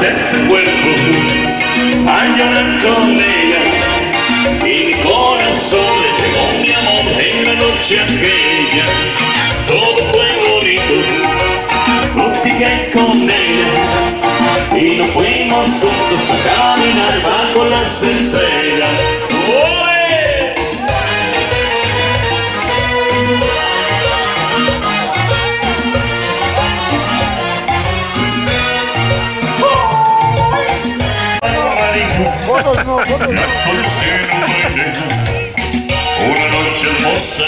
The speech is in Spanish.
de su cuerpo a llorar con ella y mi corazón le llegó mi amor en la noche aquella. Todo fue bonito contigo con ella y nos fuimos juntos a caminar bajo las estrellas. Una noche hermosa